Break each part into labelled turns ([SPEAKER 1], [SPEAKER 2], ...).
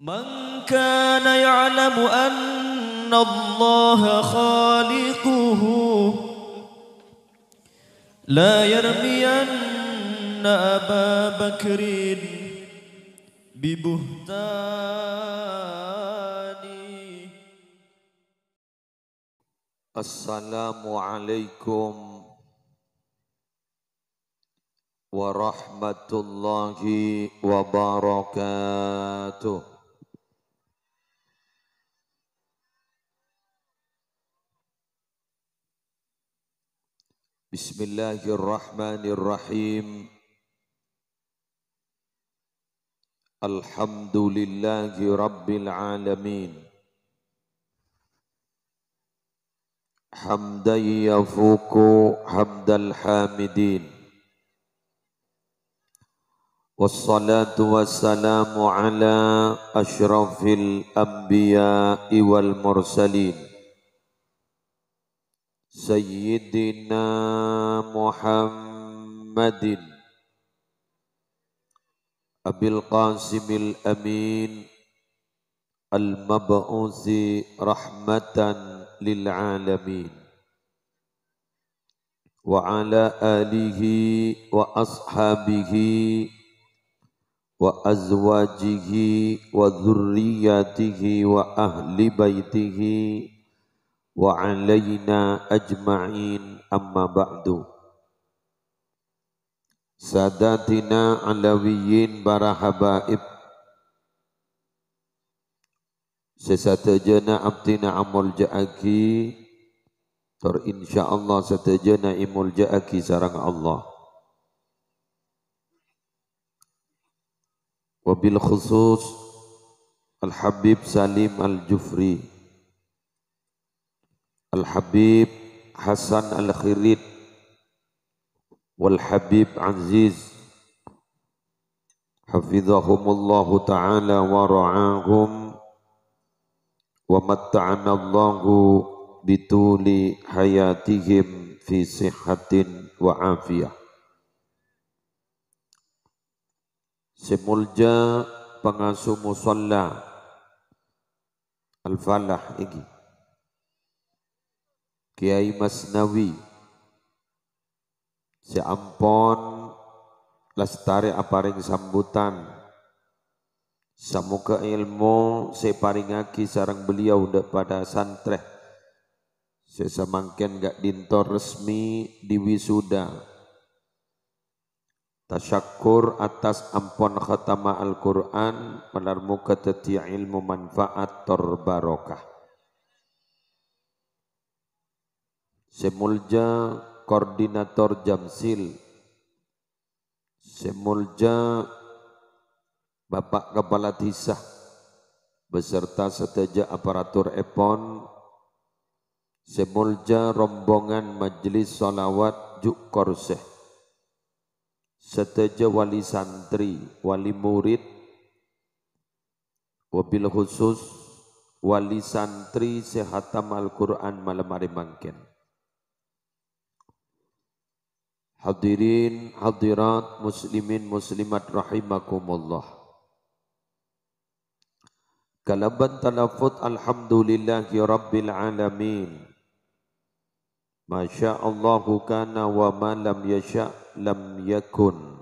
[SPEAKER 1] من كان يعلم أن الله خالقه لا يرمين أبا بكر ببهتان.
[SPEAKER 2] السلام عليكم ورحمة الله وبركاته. بسم الله الرحمن الرحيم الحمد لله رب العالمين حمدا يفوق حمد الحامدين والصلاة والسلام على أشرف الأنبياء والمرسلين سيدنا محمد أبي القاسم الأمين المبعوث رحمة للعالمين وعلى آله وأصحابه وأزواجه وذرياته وأهل بيته وعلينا أجمعين أما بعد. ساداتنا علويين برا حبائب. سساتجنا أبتنا عمول جاكي تر إن شاء الله ستجنا إمول جاكي سرق الله. وبالخصوص الحبيب سليم الجفري. Al-Habib Hasan Al-Khirid Wal-Habib Aziz. Hafizahumullahu ta'ala wa ra'ahum. Allahu bituli hayatihim pengasuh musalla Al-Falah ini Kiai Masnawi Si ampon lestari aparing sambutan. Samuka ilmu separingaki sarang beliau pada santreh. Sesamangken gak dintor resmi di wisuda. Tasyakur atas ampon khatama Al-Quran Melarmu keteti ilmu manfaat terbarokah Semulja Koordinator Jamsil. Semulja Bapak Kepala Desa beserta seteja aparatur EPON. Semulja rombongan Majelis Salawat Juk Korseh. Seteja wali santri, wali murid, wabil khusus wali santri sehatam Al-Quran malam hari mangken. Hadirin hadirat muslimin muslimat rahimakumullah. Kalaban talafut alhamdulillahi rabbil alamin. Masya Allahu kana wa ma lam yasha lam yakun.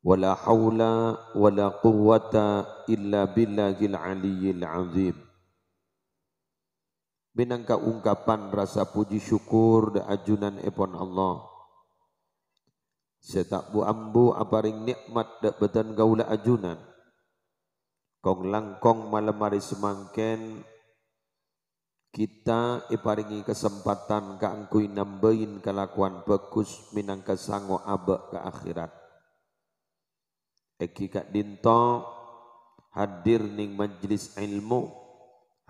[SPEAKER 2] Wala hawla wala quwwata illa billahil aliyyil azim. Minangka ungkapan rasa puji syukur dan ajunan epon Allah Setak bu ambu aparing nikmat dak betan gaula ajunan. Kong langkong malam hari semangken kita iparingi kesempatan ka angkui nambahin kelakuan bagus minangka sango abe ke akhirat. Eki kak dinto hadir ning majlis ilmu,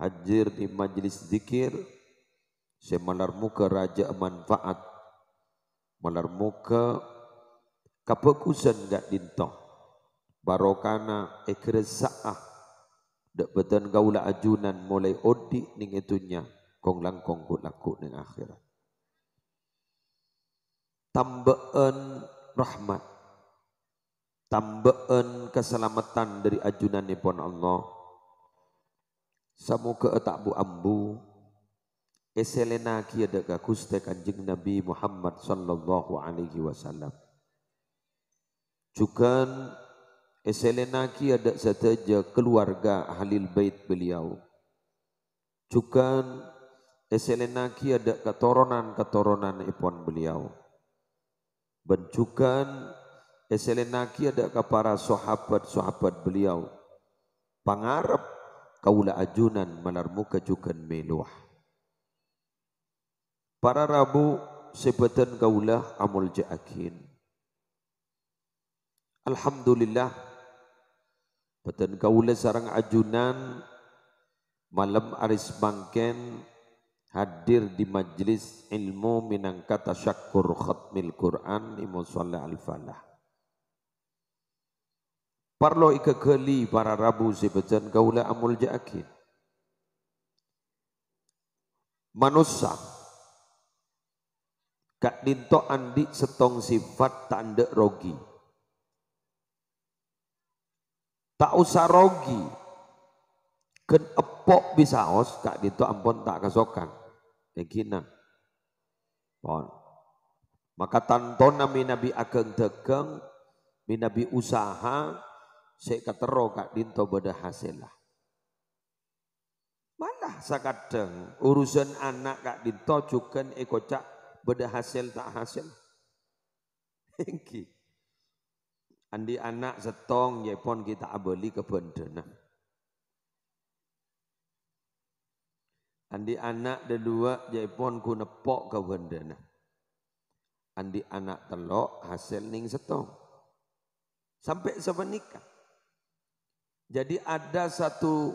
[SPEAKER 2] hadir di majlis zikir, semalar muka raja manfaat, malar muka kapekusan gak dintong. Barokana ekresaah. Dak betan gaula ajunan mulai odi ning itunya kong langkong ku laku ning akhirat. Tambaan rahmat. Tambaan keselamatan dari ajunan pun Allah. Samuka tak bu ambu. Eselena kia deka kuste kanjeng Nabi Muhammad sallallahu alaihi wasallam Cukan eselena kia ada saja keluarga ahli bait beliau Cukan eselena kia ada keturunan-keturunan ipon beliau Bencukan Eselenaki ada ke para sahabat-sahabat beliau. Pangarap kaula ajunan malarmu kejukan meluah. Para rabu sebetan kaula amul jaakin. Alhamdulillah. Betan kaula sarang ajunan malam aris bangken hadir di majlis ilmu minang kata syakur khatmil Quran di musalla al-falah. Parlo ika keli para rabu sebejan gaula amul jaakin. Manusia Kak dinto andi setong sifat tanda rogi. Tak usah rogi. Ken epok bisa os kak dinto ampun tak kasokan. Nekina. Pon. Maka tantona minabi ageng tegeng minabi usaha saya katero kak dinto beda hasil lah. Malah sakadeng urusan anak kak dinto cukan ekocak beda hasil tak hasil. Hengki. Andi anak setong pon kita abeli ke bendena. Andi anak kedua pon ku nepok ke bendena. Andi anak telok hasil ning setong. Sampai sebenikah. Jadi ada satu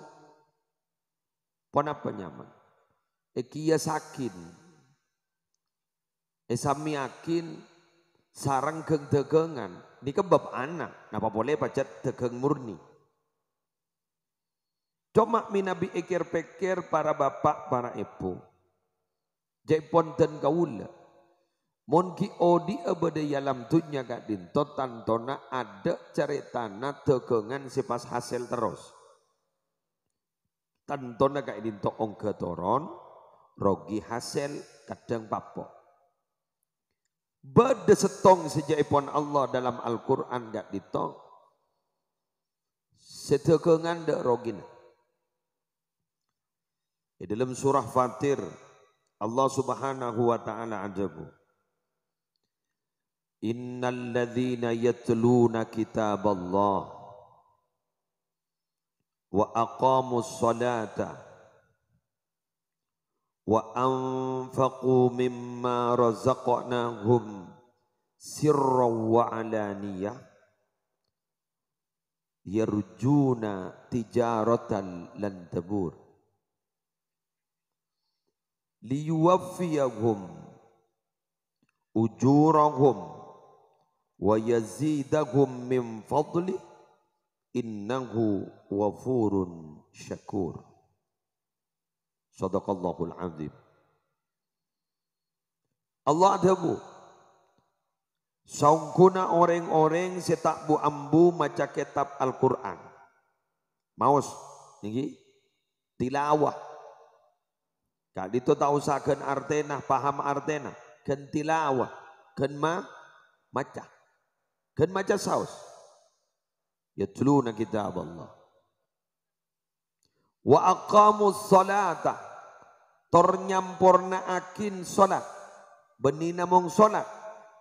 [SPEAKER 2] pon apa nyaman. Ekia sakin. Esami yakin sarang keng tegengan. Ini kebab anak. Napa boleh pacet tegeng murni. Cuma minabi ekir pekir para bapak, para ibu. Jepon dan kaula. Mon ki odi abade yalam dunya gak dinto tantona ada ceritana tegengan pas hasil terus. Tantona gak dinto ongke toron, rogi hasil kadang papo. Bade setong sejaipun Allah dalam Al-Quran gak dinto. Setegengan dek rogin. Di dalam surah Fatir, Allah subhanahu wa ta'ala ajabu. Innal ladzina yatluna kitaballah wa aqamus salata wa anfaqu mimma razaqnahum sirran wa alaniyah yarjuna tijaratan lan tabur liyuwaffiyahum ujurahum wa yazidahum min fadli innahu wafurun syakur. Sadaqallahul azim. Allah adabu. Saungkuna orang-orang setak bu ambu maca kitab Al-Quran. Maus. Ini tilawah. Kak itu tahu usahakan artena, paham artena. Ken tilawah. Ken ma, maca. Kan macam saus. Yatluna kitab Allah. Wa aqamu. Tor nyamporna akin salat. Benina mong salat.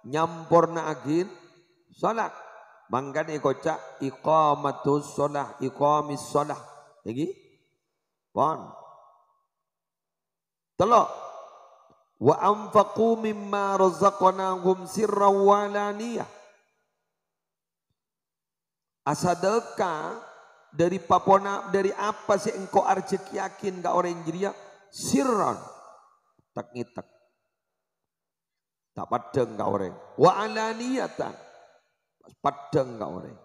[SPEAKER 2] Nyamporna akin salat. Mangkan ikoca iqamatus salah, iqamis salah. Lagi? Pon. Telok. Wa anfaqu mimma razaqnahum sirran wa laniyah asadeka dari papona dari apa sih engkau arcek yakin gak orang jiria sirran. Tak ngitak tak padang gak orang wa alaniyatan padang gak orang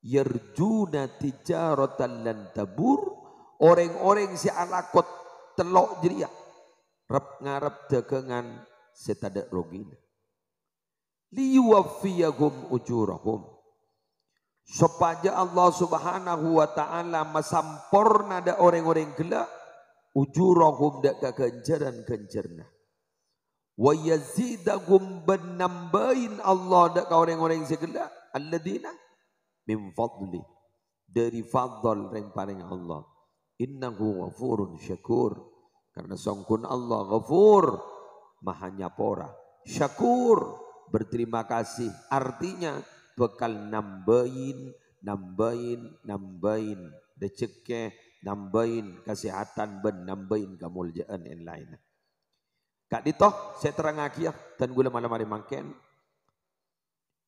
[SPEAKER 2] yarjuna tijaratan lan tabur. Orang-orang si alakot telok jiria rap ngarap dagangan setada rogina liwafiyahum ujurahum. Supaya Allah Subhanahu wa taala masampurna da orang-orang gelak ujurahum dak ganjaran-ganjarna wa yazidahum benambahin Allah dak orang-orang segala alladzina min fadli dari fadl yang paling Allah. Innahu ghafurun syakur karena songkun Allah ghafur maha nyapora syakur berterima kasih. Artinya bekal nambahin, nambahin, nambahin, deceke, nambahin kesehatan ben nambahin kemuliaan yang lain. Kak Dito, saya terang ya, dan gula malam hari makin.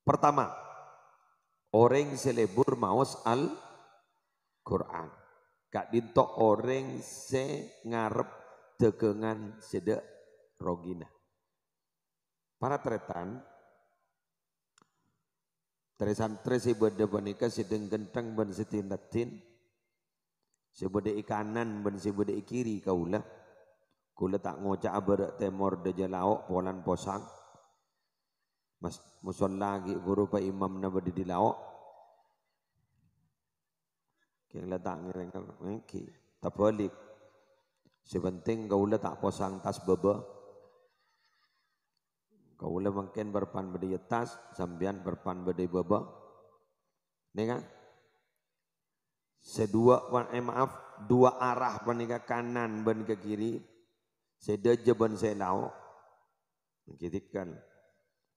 [SPEAKER 2] Pertama, orang selebur maus al Quran. Kak Dito orang se ngarep tegengan sedek rogina. Para tretan, Dari santri si bada banika si gentang ban ikanan ban si bada kiri kaulah. Kula tak ngocak abarak temor de jalao polan posang. Mas muson lagi guru pa imam na badi di lao. Kaya letak ngireng ngeki. Tak balik. Sebenting kaulah tak posang tas bebe. Kau boleh mungkin berpan bedi atas, sambian berpan bedi. Ini kan? Sedua, eh maaf, dua arah ke kanan ban ke kiri. Sedaja ban saya lau. Kitikan.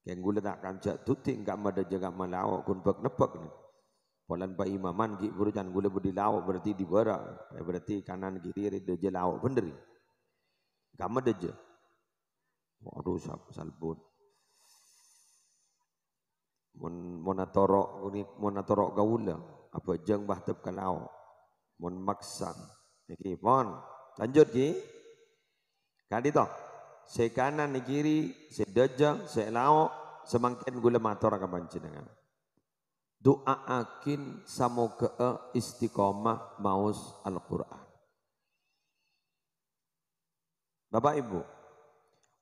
[SPEAKER 2] Yang gula tak kancak tuting gak mada jaga malau kun bak nepak ni. Polan pa imaman ki guru jan gula budi lau berarti di bara. Eh, berarti kanan kiri de je lau bener. Gak mada je. Waduh salbut mon monatoro monatoro apa jeng tep kalau mon maksan iki mon. Lanjut ki. Kali to se kanan ni kiri se se lao semangkin gula mator ka panjenengan. Doa akin samoga istiqomah maus Al-Quran. Bapak Ibu,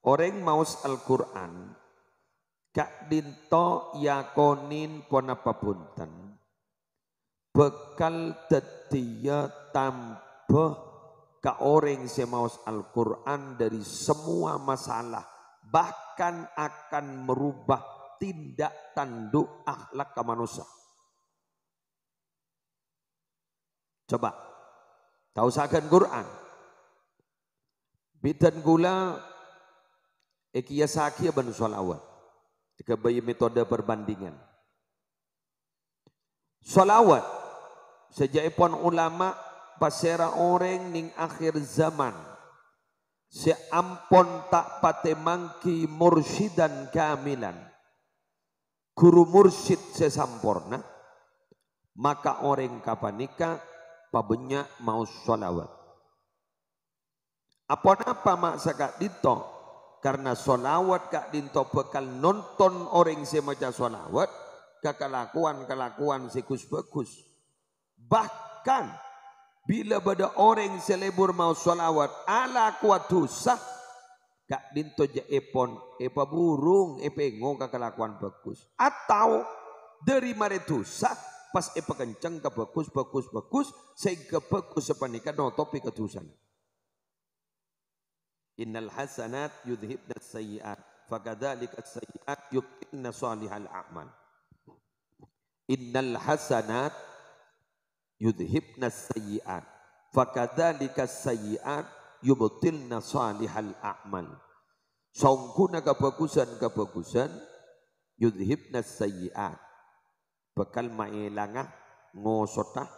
[SPEAKER 2] orang maus Al-Quran Kak dinto yakonin ponapa punten. Bekal tetia tambah ka orang semaus Al-Quran dari semua masalah. Bahkan akan merubah tindak tanduk akhlak ke manusia. Coba. Tahu sakan Quran. Bidan gula. Ekia sakia banu salawat. Jika bayi metode perbandingan. Salawat. Sejak pun ulama pasera orang ning akhir zaman. Seampun tak pate mangki mursidan kamilan. Guru mursid sesampurna. Maka orang kapanika pabenya mau salawat. Apa-apa mak sakak dito karena solawat kak dinto bekal nonton orang semaca solawat kekelakuan-kelakuan sikus bagus. Bahkan bila pada orang selebur mau solawat ala kuat dosa kak dinto ja epon epa burung epengo kekelakuan bagus. Atau dari mare dosa pas epa kenceng ke bagus bagus bagus sehingga bagus sepanika no topi kedusan. Innal hasanat yudhibna sayyiat. Fakadzalika sayyiat yubtinna salihal a'mal. Innal hasanat yudhibna sayyiat. Fakadzalika sayyiat yubtilna salihal a'mal. Songkuna kebagusan-kebagusan yudhibna sayyiat. Bekal mailangah ngosotah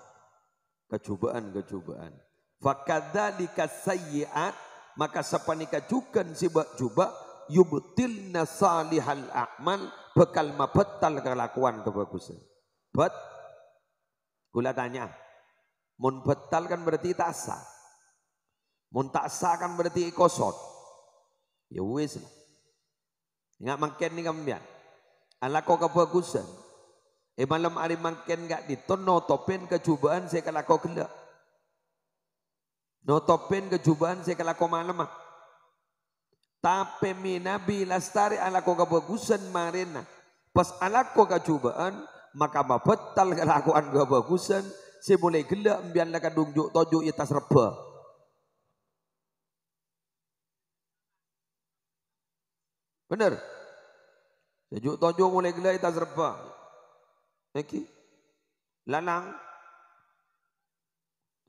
[SPEAKER 2] kecubaan-kecubaan. Fakadzalika sayyiat maka sapanika jukan sibak juba yubtilna salihal a'mal bekal mabetal kelakuan kebagusan. Bet gula tanya, mun kan berarti tak sah. Mun tak sah kan berarti kosot. Ya wis lah. Ingat makin ni kambian. Ala kau kebagusan. Eh malam hari makin gak ditono topen kecubaan saya kalau kau kelak. Notopin kejubaan saya kalau malam mah. Tapi mi nabi lastari ala ko kabagusan marina. Pas ala ko kejubaan maka mabetal kelakuan gua bagusan si boleh gelak mbian laka dunjuk tojuk ya tas reba bener sejuk tojuk mulai gelak ya tas reba Oke. Lanang.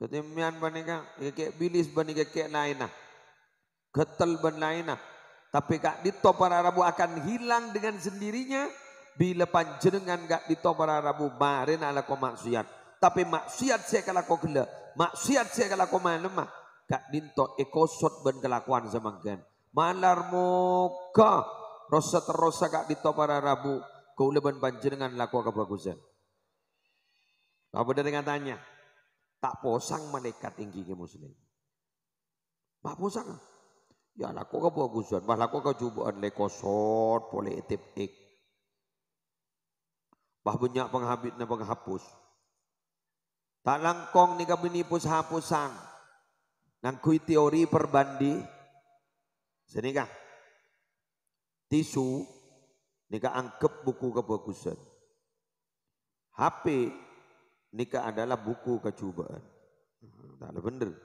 [SPEAKER 2] Jadi mian kek bilis banika kek lain nah. Getel ban lain nah. Tapi kak dito para Rabu akan hilang dengan sendirinya bila panjenengan gak dito para Rabu barin ala ko maksiat. Tapi maksiat saya kalau kau gila, maksiat saya kalau kau mana mah. Kak dinto ekosot ban kelakuan semangkan. Malar muka rosa terosa kak dito para Rabu kau leban panjenengan laku kebagusan. Apa dengan tanya? Tak posang malaikat tinggi ke muslim. Mak posang. Ya laku kebagusan. Bah laku kecubaan lekosot boleh etip ik. Bah banyak penghabit na penghapus. Tak langkong ni kabini pus hapusan. Nangkui teori perbandi. Senikah. Tisu Nika angkep buku kebagusan. HP nika adalah buku kecubaan. Tak ada benar.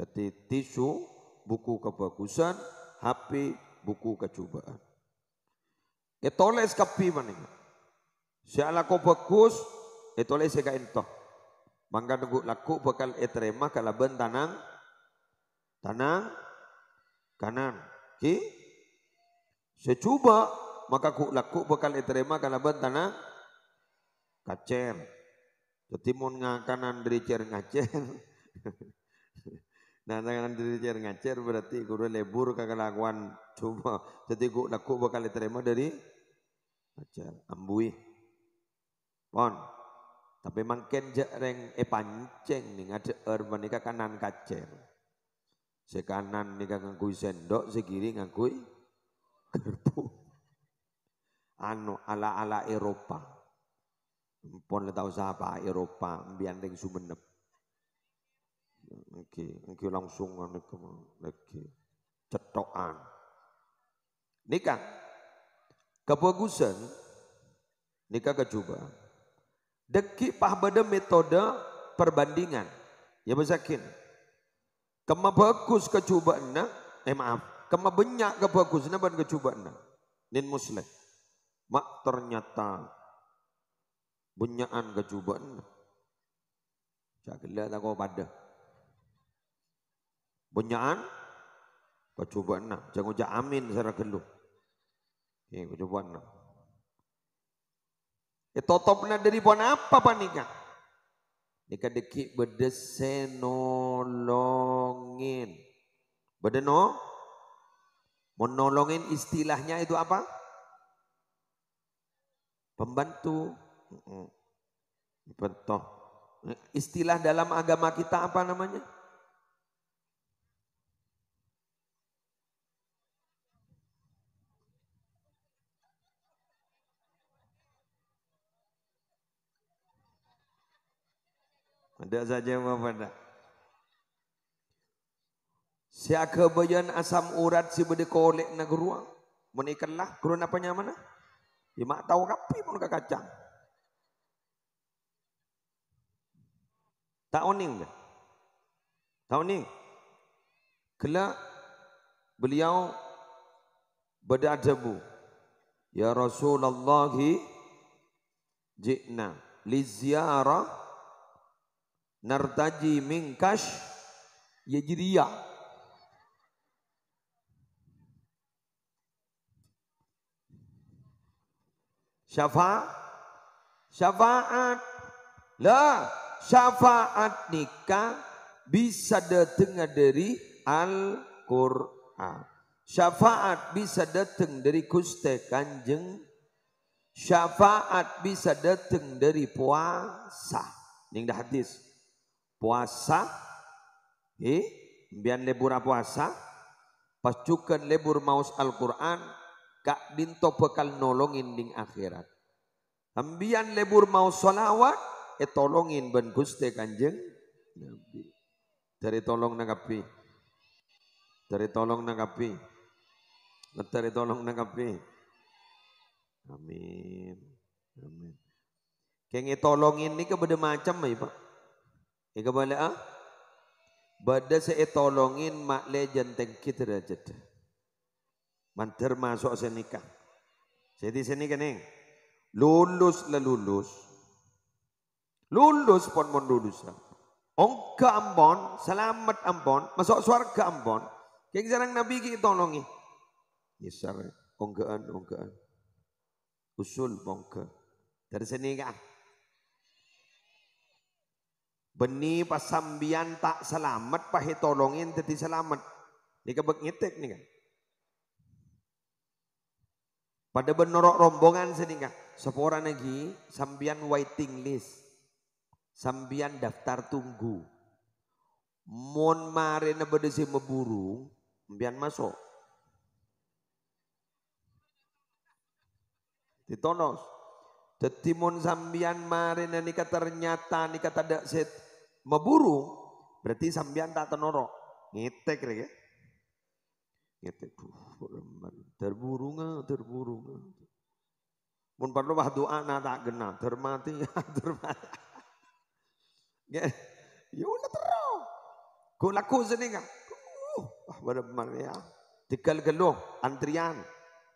[SPEAKER 2] Jadi tisu buku kebagusan, HP buku kecubaan. Etoles kapi mana? Siala ko bagus, etoles sega ento. Mangga nunggu laku bakal eterema kalau ben tanang, tanang kanan. Ki, secuba maka ku laku bakal diterima kalau bentana kacer. Jadi mau ngakanan dari cer ngacer. nah kanan dari cer ngacer berarti kudu lebur kelakuan coba. Jadi ku laku bakal diterima dari kacer. Ambui. Pon. Tapi makin jareng e panceng nih ngade urban nika kanan kacer. Sekanan nika ngakui sendok, sekiri ngakui gerbong anu ala-ala Eropa. Pon tahu siapa Eropa, biandeng Sumenep. Oke, oke langsung anu oke. Cetokan. Nikah. Kebagusan nikah kecoba. Deki pah beda metode perbandingan. Ya besakin. Kema bagus kecobaan eh maaf, kema banyak kebagusan ban kecobaan nin muslim. Mak ternyata bunyaan kecubaan. Cakila tak kau pada. Bunyaan kecubaan nak. Jangan ucap amin secara geluh. Eh kecubaan nak. Eh totopna dari pon apa panika? Nika deki bedesenolongin. Bedeno? Menolongin istilahnya itu apa? Pembantu. Betul. Istilah dalam agama kita apa namanya? Ada saja apa pada. Siaka bayan asam urat si bede kolek na geruang. Menikanlah, kurun apa mana? Ya mak tahu kapi pun ke kacang. Tak oning dah. Tak oning. Kelak beliau beradabu. Ya Rasulullah jikna li ziarah nartaji minkash yajriyah Syafaat. Syafaat. Lah, syafaat nikah bisa datang dari Al-Quran. Syafaat bisa datang dari Gusti Kanjeng. Syafaat bisa datang dari puasa. Ning dah hadis. Puasa. Eh, biar lebur puasa. Pasukan lebur maus Al-Quran kak dinto bekal nolongin ding akhirat. Ambian lebur mau solawat, e tolongin ben guste kanjeng. Dari tolong nangkapi. Dari tolong nangkapi. Dari tolong nangkapi. Amin. Amin. Keng tolongin ni ke benda macam mai pak. Ika bala ah? Bada se tolongin mak le jenteng kita rajat. Man termasuk senikah. Jadi sini kening. Lulus lah lulus. Lulus pun pun lulus. Ongka ambon, selamat ambon, masuk surga ambon. Keng jarang Nabi kita tolongi. Yesar, ongkaan, ongkaan. Usul bongka. Dari sini kah? Beni pasambian tak selamat pahe tolongin teti selamat. Ni kebek ngitek ni kan. Pada benorok rombongan sini kan. Sepora lagi sambian waiting list. Sambian daftar tunggu. Mon mare na bedesi memburu, sambian masuk. Ditonos. Tetimun sambian mare na nika ternyata nika tada set memburu berarti sambian tak tenorok ngetek ya. Ngetek terburu terburu mun perlu bah doa na tak gena termati termati. Ya ya udah terus ku laku sini kan wah benar ya. Tinggal geluh antrian.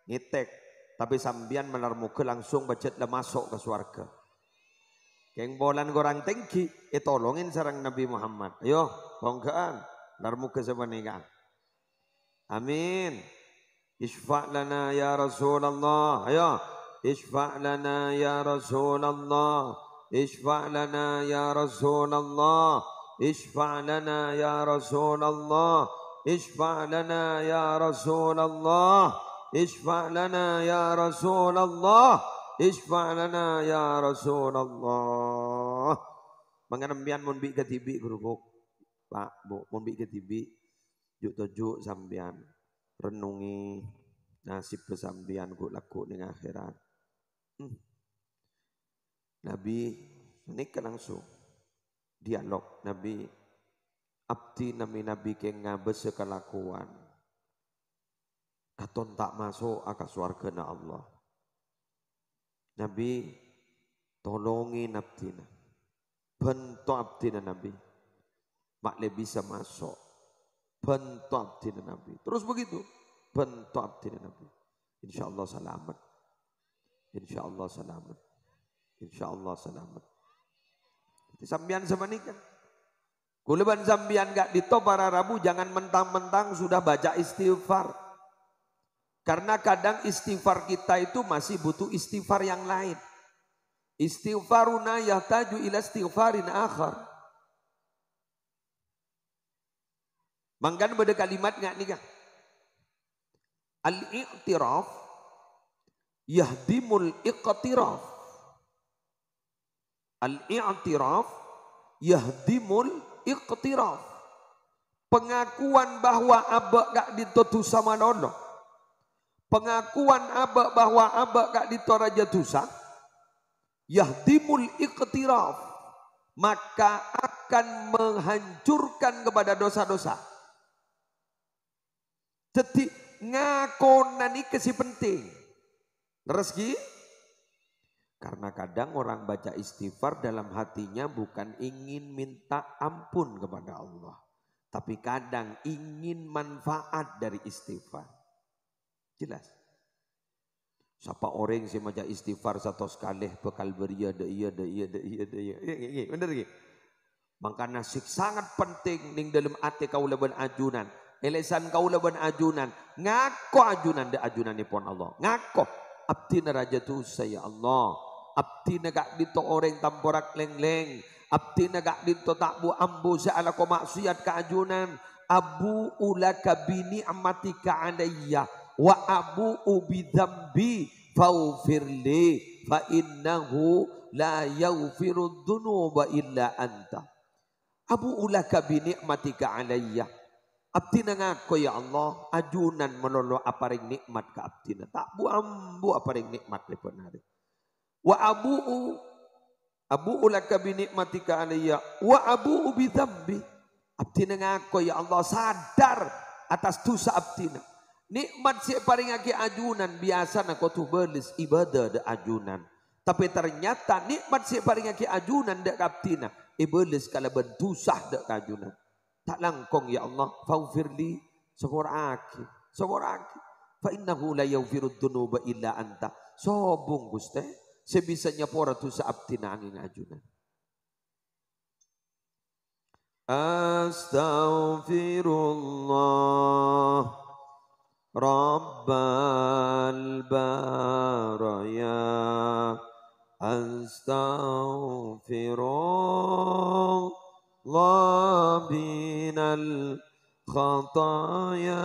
[SPEAKER 2] Ngetek. Tapi sambian melarmuke langsung budget masuk ke surga Keng bolan gorang tengki, e tolongin sarang Nabi Muhammad. Ayo, bongkaan, larmu ke sebanika. Amin. Isfa' lana ya Rasulullah. Ayo, isfa' lana ya Rasulullah. Isfa' lana ya Rasulullah. Isfa' lana ya Rasulullah. Isfa' lana ya Rasulullah. Isfa' lana ya Rasulullah. Isfa' lana ya Rasulullah. Mengenembian mun bi ketibi guru Pak, Bu, mun bi ketibi juk tojuk sambian renungi nasib kesambian ku laku ning akhirat. Hmm. Nabi nikah langsung dialog Nabi abdi nami Nabi ke ngabes sekelakuan. Katon tak masuk akas warga na Allah. Nabi tolongi abdina. Bentuk abdina Nabi. Makle bisa masuk. Bentuk abdina Nabi. Terus begitu. Bentuk abdina Nabi. Insya Allah selamat. Insya Allah selamat. Insya Allah selamat. Sambian sama kan. Kuleban sambian gak dito para rabu jangan mentang-mentang sudah baca istighfar. Karena kadang istighfar kita itu masih butuh istighfar yang lain. Istighfaruna yahtaju ila istighfarin akhar. Mangkan pada kalimat nggak nih Al-i'tiraf yahdimul iqtiraf. Al-i'tiraf yahdimul iqtiraf. Pengakuan bahwa abak gak ditutu sama nono pengakuan abak bahwa abak gak ditoraja tusa yahdimul iqtiraf. Maka akan menghancurkan kepada dosa-dosa. Jadi ngakonan ini kesi penting. Rezeki karena kadang orang baca istighfar dalam hatinya bukan ingin minta ampun kepada Allah. Tapi kadang ingin manfaat dari istighfar. Jelas. Siapa orang sih maca istighfar satu sekali bekal beria de iya de iya de iya de iya. iya, iya bener gitu. Maka nasik sangat penting ning dalam ati kau leban ajunan. Elesan kau leban ajunan. Ngako ajunan de ajunan pon Allah. Ngako. Abdi raja tu saya Allah. Abdi gak dito orang tamporak leng-leng. Abdi gak dito takbu ambu seala ko maksiat ke ajunan. Abu ulaka bini amatika alayya wa abu ubi dzambi faufirli fa innahu la yaghfiru dzunuba illa anta. Abu ulaka bi ni'matika alayya. Abdi nangako ya Allah ajunan melolo aparing nikmat ka abdi tak bu ambu aparing nikmat lepon hari. Wa abu abu ulaka bi ni'matika alayya. Wa abu bi dzambi abdi nangako ya Allah sadar atas dosa abdi Nikmat si paling aki ajunan biasa nak kau tu belis ibadah de ajunan. Tapi ternyata nikmat si paling ki ajunan dek kaptina. Iblis kala bentusah dek kajunan. Tak langkong ya Allah. Faufirli. Sogoraki. Sogoraki. Fa innahu la yaghfiru dhunuba illa anta. Sobong guste. Sebisanya pora tu sa abtina angin ajunan. Astaghfirullah رب البرايا أستغفر الله من الخطايا.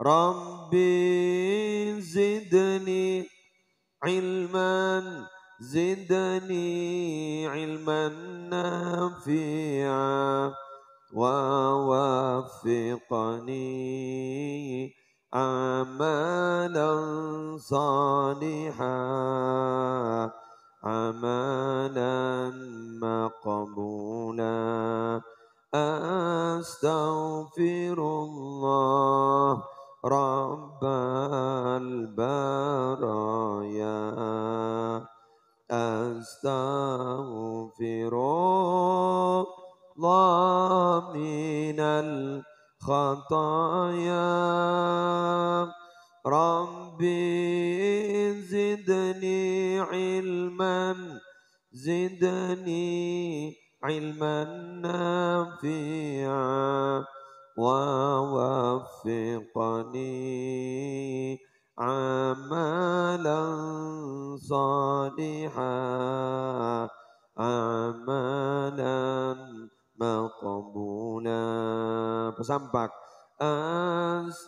[SPEAKER 2] ربي زدني علما زدني علما نافعا. ووفقني عملا صالحا عملا مقبولا. أستغفر الله رب البرايا. أستغفر الله من الخطايا. ربي زدني علما زدني علما نافعا ووفقني عملا صالحا عملا مقبولا. بسمبك أستغفر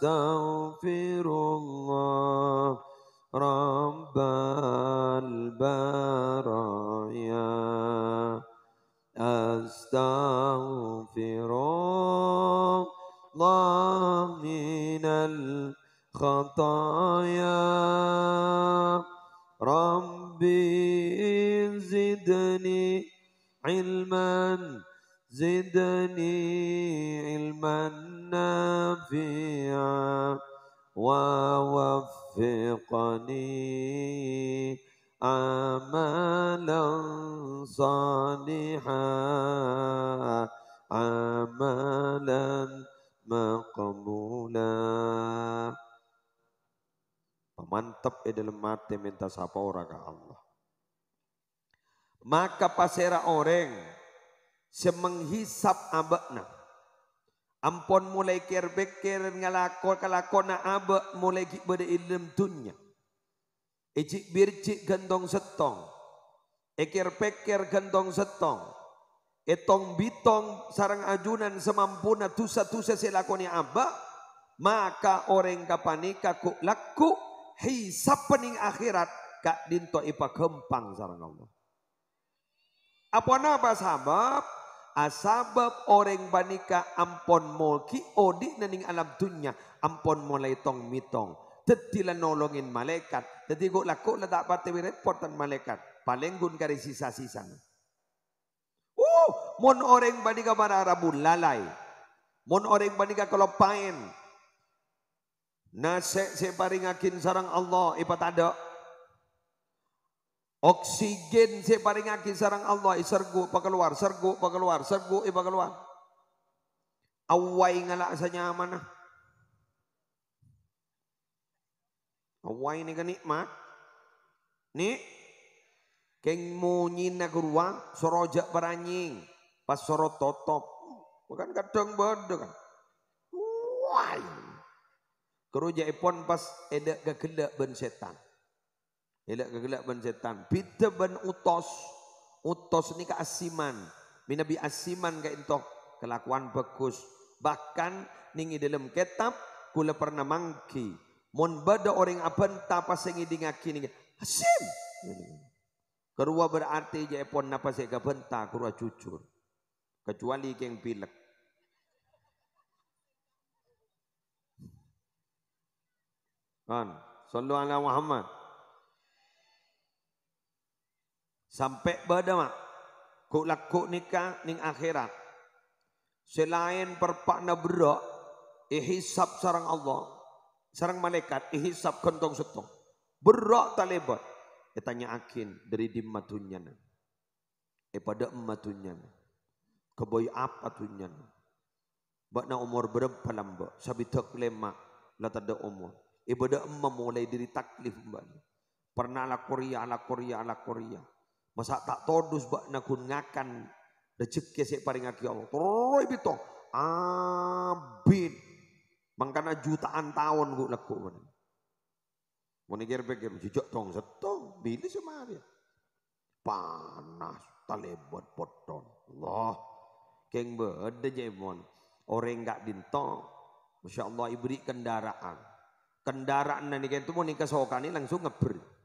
[SPEAKER 2] الله. رب البرايا. أستغفر الله من الخطايا. ربي زدني علماً. نافعا ووفقني عملا صالحا عملا مقبولا Pemantap di dalam mati minta sapa orang ke Allah. Maka pasera orang semenghisap abakna. Ampon mulai ker-beker ngalakon kalakon na abak mulai berde ilm dunya. Ejik bircik gandong setong. Ekir peker gandong setong. Etong bitong sarang ajunan semampuna tusa-tusa selakoni abak. Maka orang kapanika ku laku hisap pening akhirat kak dinto ipa kempang sarang Allah. Apa napa sabab? Asabab orang banika ampon molki odi naning alam dunya ampon mulai tong mitong. Tetilah nolongin malaikat. Jadi kok laku lah tak pati reportan malaikat. Paling gun kari sisa-sisa. Uh, mon orang banika mararabun lalai. Mon orang banika kelopain. Nasek separingakin sarang Allah ipat ada. Oksigen saya paringake sarang Allah sergu keluar sergu keluar sergu ipa keluar. Awai ngala sa nyaman na. Awai ni kanikmat. Ni keng munyin na kurwa soroja paranying pas sorot totop. Bukan kadang bodoh kan. Wai. Keruja ipon pas edak kegelak ben setan. Elak kegelak ban setan. Bida ban utos. Utos ni keasiman. Minabi asiman ka intok. Kelakuan bagus. Bahkan ningi dalam kitab kula pernah mangki. Mon bada orang abanta pasengi dingaki ningi. Asim. Kerua berarti je pon napa saya benta kerua jujur. Kecuali keng pilek. Kan, sallu ala Muhammad. Sampai bada mak. Kuk lakuk nikah ning akhirat. Selain perpakna berak. Ihisap sarang Allah. Sarang malaikat. Ihisap kentong setong. Berak talebat. Eh tanya akin dari dimatunya. Eh pada ematunya. Keboy apa tunya. Bak na umur berapa lamba. Sabi tak lemak. Lata ada umur. Eh pada emma mulai dari taklif mbak. Pernah ala Korea, ala Korea, ala Korea. Masa tak todus bak na kun ngakan. Rezeki saya paling aki Allah. Terus itu. Abin. Mangkana jutaan tahun gue lakukan. Mau pikir pikir tong setong, bini sama dia. Panas, talebot poton. Allah, keng berde jemon. Orang enggak dinto, masya Allah ibri kendaraan. Kendaraan nanti itu mau nikah ini langsung ngeber.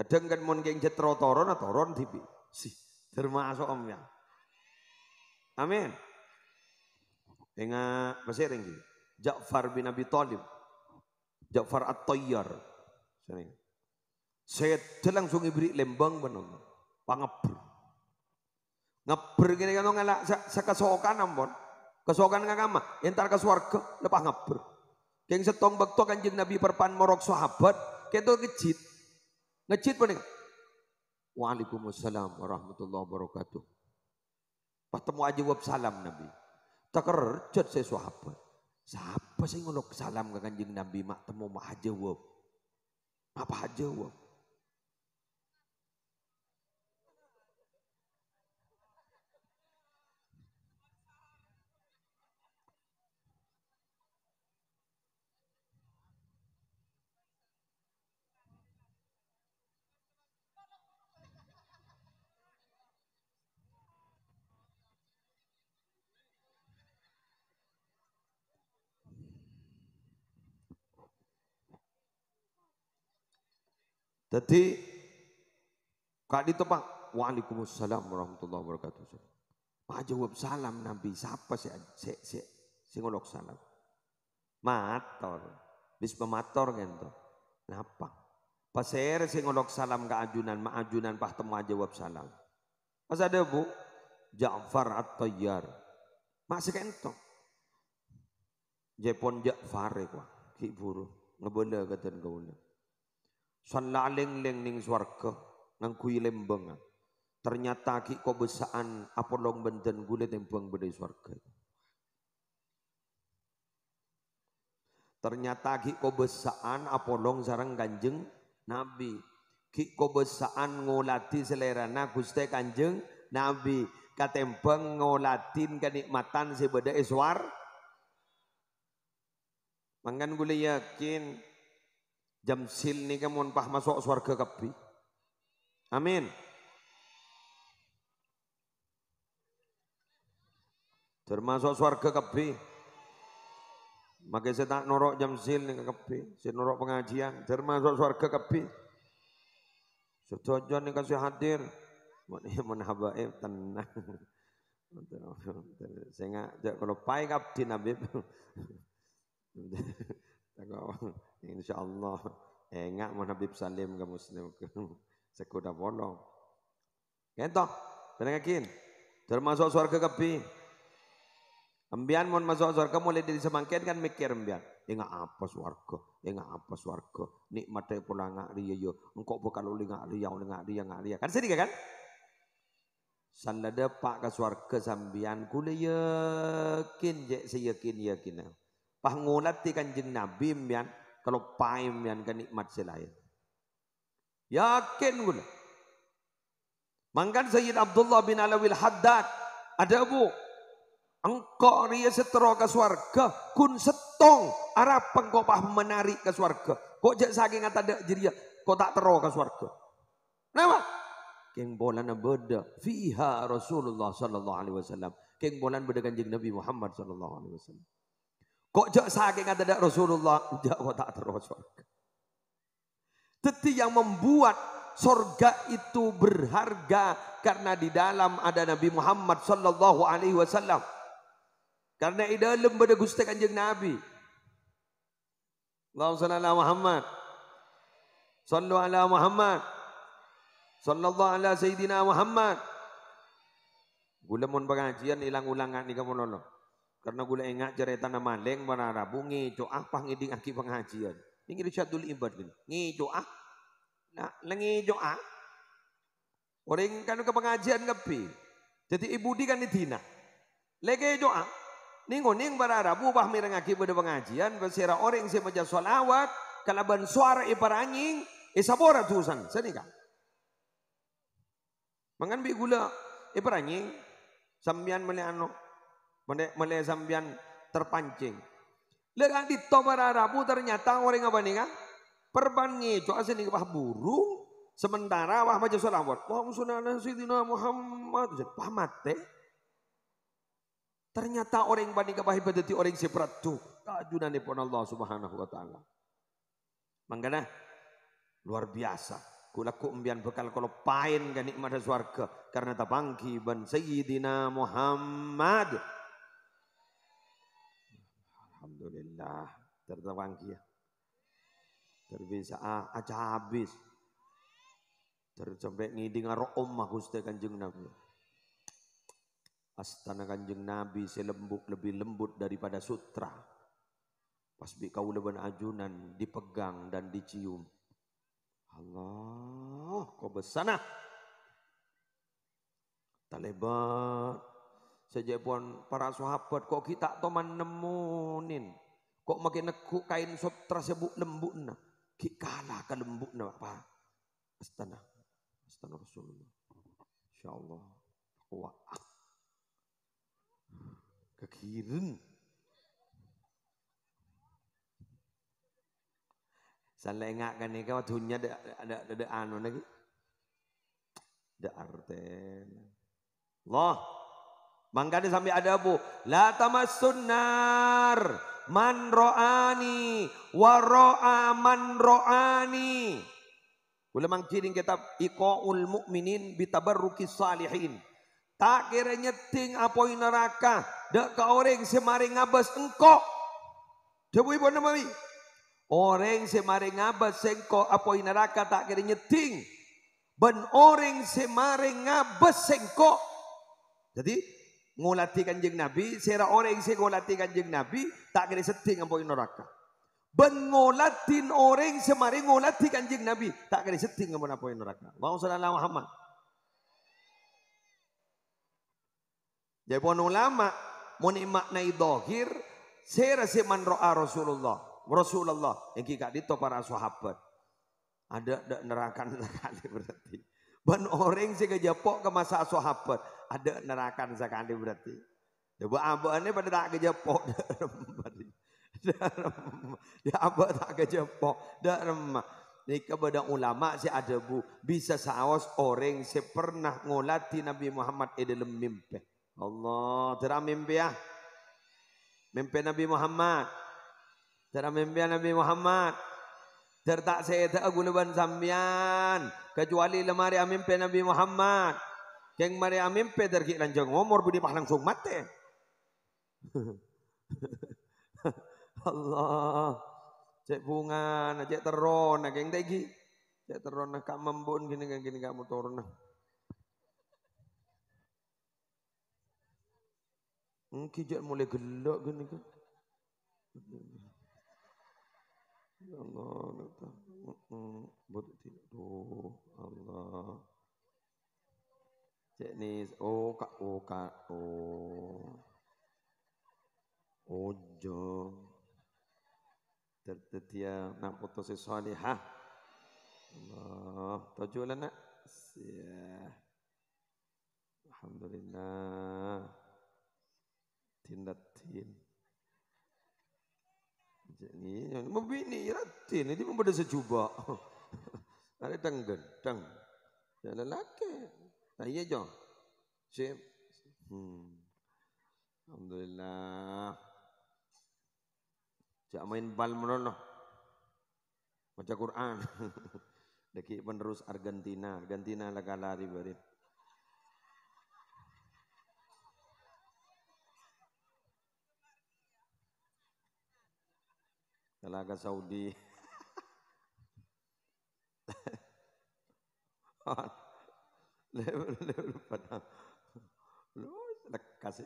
[SPEAKER 2] Kadang kan mau keng jetro toron atau toron tibi. Si termasuk om ya. Amin. Ingat masih ringgi. Ja'far bin Abi Thalib. Ja'far At-Tayyar. Sering. Saya langsung ibri lembang benar. Pangeber. Ngeber gini kan ngelak sa kesokan ampun. Kesokan ngagama. Entar ke swarga lepas ngeber. Keng setong bekto kanjeng Nabi perpan morok sahabat. Kento ngecit. Ngecit pun Waalaikumsalam warahmatullahi wabarakatuh. Pas temu aja wab salam Nabi. Tak kerjat saya sahabat. Siapa sih ngulok salam ke kanjeng Nabi mak temu mak aja wab. Apa aja wah. Jadi kak itu pak, Waalaikumsalam warahmatullahi wabarakatuh. Pak jawab salam Nabi, siapa sih si, si, si ngolok salam? Mator, bis pemator gitu. Kenapa? Pasir si ngolok salam ke ajunan, ma ajunan pak temu jawab salam. Pas ada bu, Ja'far at-Tayyar. Masih kento. Jepon Ja'far ya, ki buru. Ngebenda kata gaulnya. Sanlaling leng ning swarga nang kui lembeng. Ternyata ki ko besaan apolong benten gule tembang bedai swarga. Ternyata ki ko besaan apolong sarang kanjeng Nabi. Ki ko besaan ngolati selerana Gusti Kanjeng Nabi. Katempeng ngolatin kenikmatan sebeda iswar. Mangan gule yakin Jam sil ni kamu pah masuk surga kapi. Amin. Termasuk surga kapi. Maka saya tak norok jam sil ni kapi. Saya norok pengajian. Termasuk surga kapi. Setujuan ni kasih hadir. Mana habaib tenang. Saya ngajak kalau pai kapti nabi. Insya Allah enggak mau Habib Salim ke Muslim ke sekuda bolong. Kentok, tenang Termasuk surga kepi. Ambian mau masuk surga mulai dari semangkin kan mikir ambian. Enggak apa surga, enggak apa surga. Nikmatnya pulang ngak ria yo. Engkau bukan lu ngak ngak ria, ngak ria. Kan sedih kan? Sandada pak ke surga sambian kule yakin je seyakin yakin. Pah ngulat ti kanjeng Nabi ambian kalau paim yang kenikmat selain. Yakin gula. Mangkan Sayyid Abdullah bin Alawil Haddad. Ada bu. Engkau ria setero ke swarga. Kun setong. Arap engkau pah menarik ke swarga. Kok jak saking ada jeria. Kok tak tero ke swarga. Kenapa? Keng bolan beda. Fiha Rasulullah sallallahu alaihi wasallam. Keng bolan beda kanjeng Nabi Muhammad sallallahu alaihi wasallam. Kok jauh saking ada Rasulullah, jauh tak terus. Tetapi yang membuat surga itu berharga karena di dalam ada Nabi Muhammad sallallahu alaihi wasallam. Karena di dalam ada Gusti Kanjeng Nabi. Allahumma salli ala Muhammad. Sallu ala Muhammad. Sallallahu ala Sayyidina Muhammad. Gula mon pengajian hilang ulangan ni kamu nono. Karena gula ingat cerita nama leng warara bungi co apa ngiding aki pengajian. Ini Rishadul Ibad gini. Ngijo ah. Nah, lengijo ah. Orang kan ke pengajian ngepi. Jadi ibu di kan ditina. Lege doa. Ningo ning barara bubah mirengaki pada pengajian. Bersera orang si baca solawat. Kalaban suara iparanying. Isabora tusan. Senika. Mangan bi gula iparanying. Sambian mele mele sambian terpancing. Lega di barara bu ternyata orang apa nih kan? Perbangi itu asal nih burung. Sementara wah baca salawat. Sholli ala sayyidina Muhammad. Pamat teh. Ternyata orang yang banding kebahi badati orang seberat tuh. Kajunan pun Allah subhanahu wa ta'ala. Manggana luar biasa. Kula ku umbian bekal kalau pain kan nikmat suarga. Karena tabangki ban Sayyidina Muhammad. Alhamdulillah. Tertabangki ya. Terbisa ah, aja habis. Tercobek ngiding aro omah gusti kanjeng Nabi. Astana kanjeng Nabi selembut lebih lembut daripada sutra. Pas bi kau leban ajunan dipegang dan dicium. Allah, kau besana. Talebat. Sejak pun para sahabat kok kita toman nemunin. Kok makin nekuk kain sutra sebut lembut na. Kikala ke lembut na apa. Astana. Astana Rasulullah. InsyaAllah. Wah. Kekiren. Salah ingatkan ni kau dunia ada ada ada anu lagi. Ada arten. Allah. Mangkane sampai ada bu. La tamassun nar. Man ro'ani. Wa ro'a man ro'ani. Ulama kiring kitab Iqaul Mukminin bitabarruki salihin. Tak kira nyeting apoi neraka. Dak ka orang semaring ngabas engkau. Coba ibu namami. Orang semaring ngabas engkau apoi neraka tak kira nyeting. Ben orang semaring ngabas engkau. Jadi ngulati kanjeng Nabi. Sera orang yang ngulati kanjeng Nabi. Tak kira seting apoi neraka. Bengolatin orang semari ngolati kanjeng Nabi. Tak kena apa yang neraka. Mau sallallahu Muhammad. Jadi pun ulama mau maknai dohir. Saya rasa man ro'a Rasulullah. Rasulullah. Yang kita itu para sahabat. Ada neraka sekali berarti. Ban orang sih kejapok ke masa sahabat. Ada neraka sekali berarti. Coba abah pada tak kejapok. Dia apa tak kejepok. Dak remah. Ni kepada ulama si ada bu. Bisa seawas orang si pernah ngolati Nabi Muhammad di dalam mimpi. Allah. Terang mimpi ya. Mimpi Nabi Muhammad. Terang mimpi Nabi Muhammad. Tertak saya tak gulaban sambian. Kecuali lemari mimpi Nabi Muhammad. Keng mari mimpi terkik lanjang umur budi pah langsung mati. Allah. Cek bunga, cek teron, nak yang tegi. Cek teron, nak membun gini gini gini kamu turun. Mungkin cek mulai gelak gini kan. Ya Allah. Betul tidak. Allah. Cek ni, oh kak, oh kak, oh. Ojo tertetia nak putus salihah. Allah, tujuh lah nak. Ya. Alhamdulillah. Tindatin. Jadi, membini ratin ini mempada secuba. Ada tanggan, tang. Dan lelaki. Tak iya jo. Sip. Hmm. Alhamdulillah. Jak main bal merono. Baca Quran. Deki penerus Argentina. Argentina lah lari bari. Kalaga Saudi. level pada. Lu lekas.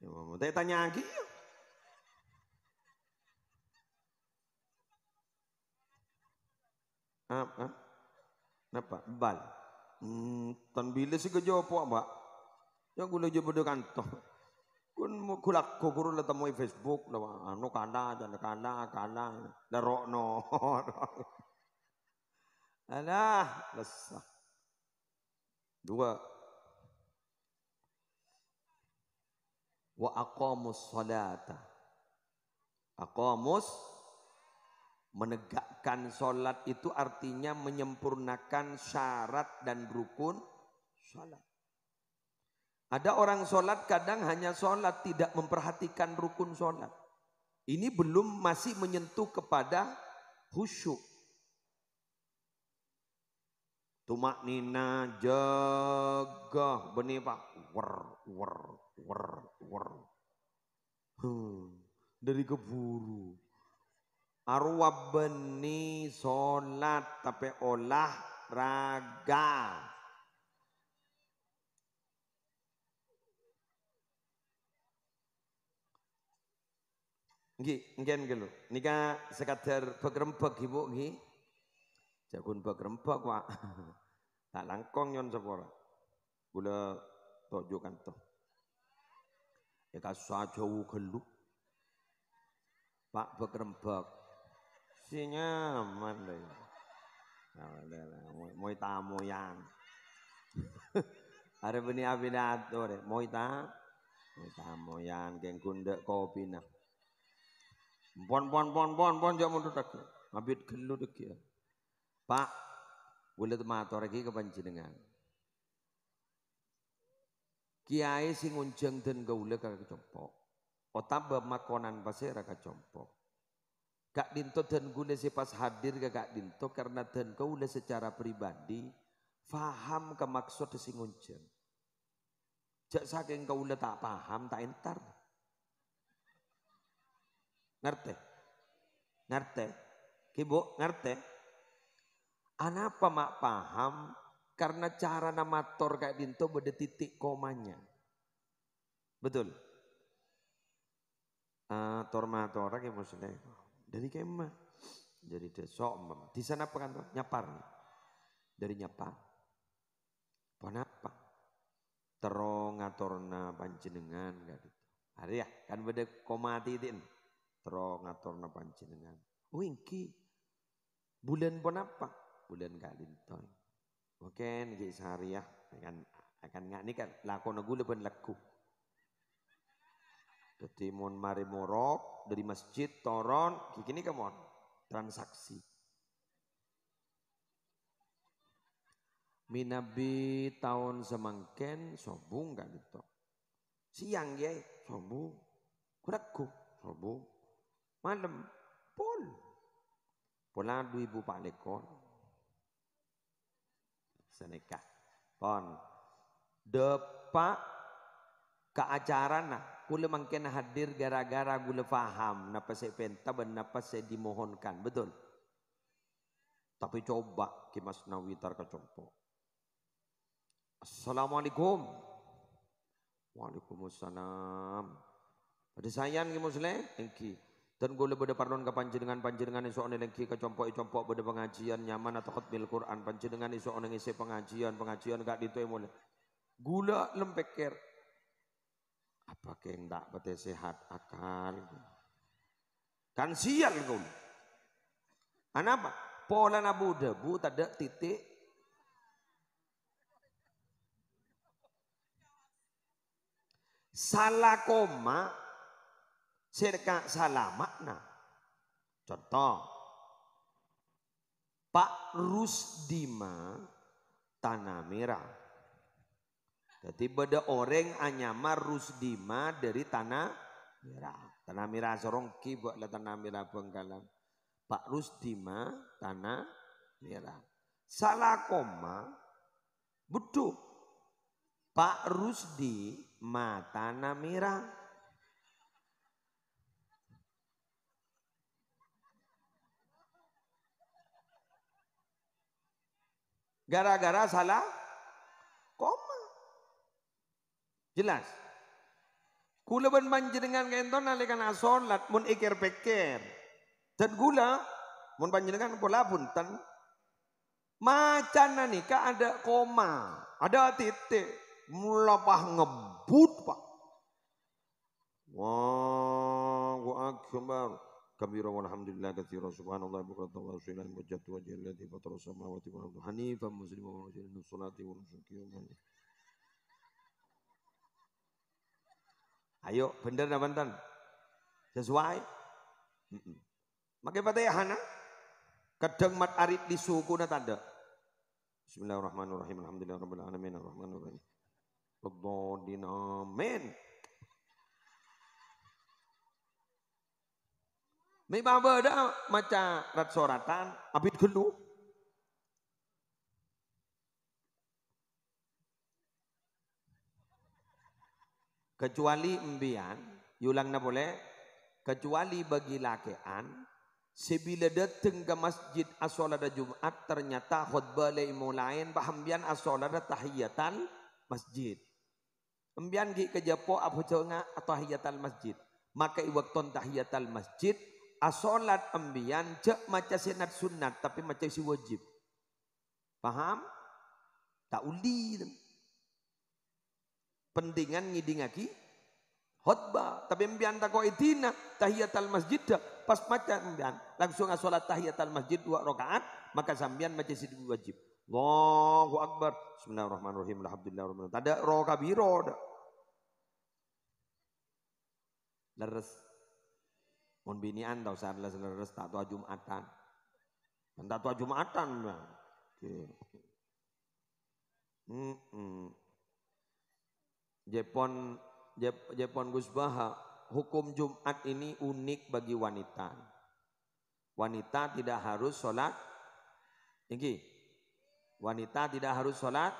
[SPEAKER 2] Ya, mau tanya lagi. Apa? Napa? Bal. Hmm, tan bila sih kerja apa, Mbak? Yang gula je pada kantor. Kun kulak ko guru la Facebook na ano kana dan kana kana daro no. Alah, lasa. Dua. Wa aqamus salata. Aqamus menegakkan solat itu artinya menyempurnakan syarat dan rukun solat. Ada orang solat kadang hanya solat tidak memperhatikan rukun solat. Ini belum masih menyentuh kepada khusyuk. Tumak nina jaga benih pak wer wer wer wer. Hmm, dari keburu. Arwah benih solat tapi olah raga. Nggih, nggen gitu. Nika sekadar begrempek ibu nggih. Jagun begrempek Pak. tak langkong nyon sepora. Gula tojokan toh. Ya kasus jauh gelu. Pak begrempek. Si nyaman deh. Mau tamu yang. Ada benih abinato deh. Mau. Mau tamu yang geng kunde kopi nah. Pon pon pon pon pon jak mundur tak. Ngabit gelu dek ya. Pak, boleh matur lagi ke panjenengan. Kiai sing unjeng den gaule kagak kecompo. Otap makonan pasir kagak kecompo. Kak Dinto dan gule si pas hadir ke Kak Dinto karena dan gaule secara pribadi faham ke maksud sing unjeng. Jak saking gaule tak paham tak entar. Ngerti? Ngerti? Kibu, ngerti? Anapa mak paham? Karena cara nama tor kayak dinto beda titik komanya. Betul? Uh, tor mator kayak maksudnya. Dari kemah. Jadi desok. Di sana apa kan? Nyapar. Dari nyapar. Kenapa? Terong ngatorna panjenengan gitu. Hari ya kan beda koma titin tro ngaturna panjenengan. Wingki bulan pun apa? Bulan kalintoy. Oke, niki ya akan akan nggak nih kan lakon gula pun laku. Jadi mon mari morok dari masjid toron kini kemon transaksi. Minabi tahun semangken sobung kan itu. Siang ya sobung. Kuraku sobung. Malam pol. Pola dua ibu pak lekor. Seneka. Pon. Acara nah. Kula mungkin hadir gara-gara gula faham. Napa saya penta dan napa saya dimohonkan. Betul. Tapi coba kimas nawitar compo. Assalamualaikum. Waalaikumsalam. Pada sayang ki muslim, engki. Dan gue lebih pardon ke panjenengan panjenengan iso ono lengki ke compok compok pada pengajian nyaman atau khutbil Quran panjenengan iso ono ngisi pengajian pengajian gak ditu mulai. Gula lempeker. Apa keng tak bete sehat akal. Kan sial kau. Kenapa? Pola nabu debu tak ada titik salah koma Sirka salah makna. Contoh. Pak Rusdima Tanah Merah. Jadi beda orang anyamar Rusdima dari Tanah Merah. Tanah Merah sorong ki buat Tanah Merah Bengkalan. Pak Rusdima Tanah Merah. Salah koma. Betul. Pak Rusdi Tanah Merah. Gara-gara salah koma. Jelas. Kula ben panjenengan kenton nalikan salat mun ikir pikir. Dan gula mun panjenengan pola punten Macan nika ada koma, ada titik, mulapah ngebut pak. Allahu akbar. كبيرا والحمد لله كثيرا سبحان الله بكرة وأصيلا وجدت وجه الذي فطر السماوات والأرض حنيفا مسلما ورجلا من الصلاة والنسك Ayo, bener dah bantan. Sesuai. Makai fatihah na. Kadang mat arit di suku na tanda. Bismillahirrahmanirrahim. Alhamdulillah rabbil alamin. Arrahmanirrahim. Rabbadin amin. May babada maca rat soratan abid gelu. Kecuali embian, yulang boleh, kecuali bagi lakean, sebila datang ke masjid asolada Jumat ternyata khutbah ilmu lain bahambian asolada tahiyatan masjid. Embian gi kejapo abu cenga atau tahiyatal masjid. Maka iwakton tahiyatal masjid asolat ambian cek maca senat sunat tapi maca si wajib. Paham? Tak uli. Pentingan ngidingaki khutbah. Tapi ambian tak kau itina tahiyat al masjid dah. Pas maca ambian langsung asolat tahiyat al masjid dua rakaat maka sambian maca si wajib. Allahu Akbar. Bismillahirrahmanirrahim. Alhamdulillah. Tak ada roh kabiro. Leres. Mun binian tau sadla seleres tak tua Jumatan. Dan tak tua Jumatan. Okay. Hmm, hmm. Jepon Jep, Jepon Gusbaha, hukum Jumat ini unik bagi wanita. Wanita tidak harus sholat. Ini, wanita tidak harus sholat.